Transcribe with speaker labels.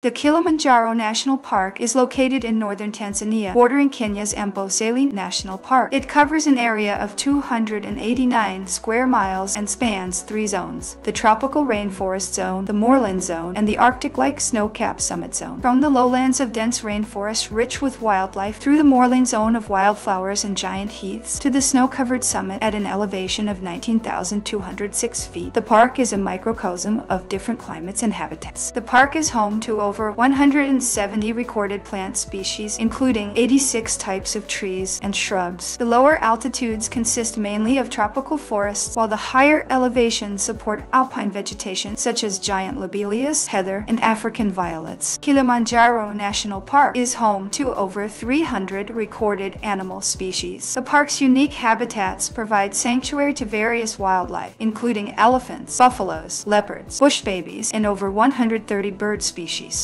Speaker 1: The Kilimanjaro National Park is located in northern Tanzania, bordering Kenya's Amboseli National Park. It covers an area of 289 square miles and spans three zones, the tropical rainforest zone, the moorland zone, and the Arctic-like snow-capped summit zone. From the lowlands of dense rainforest rich with wildlife through the moorland zone of wildflowers and giant heaths to the snow-covered summit at an elevation of 19,206 feet, the park is a microcosm of different climates and habitats. The park is home to over 170 recorded plant species, including 86 types of trees and shrubs. The lower altitudes consist mainly of tropical forests, while the higher elevations support alpine vegetation such as giant lobelias, heather, and African violets. Kilimanjaro National Park is home to over 300 recorded animal species. The park's unique habitats provide sanctuary to various wildlife, including elephants, buffaloes, leopards, bush babies, and over 130 bird species.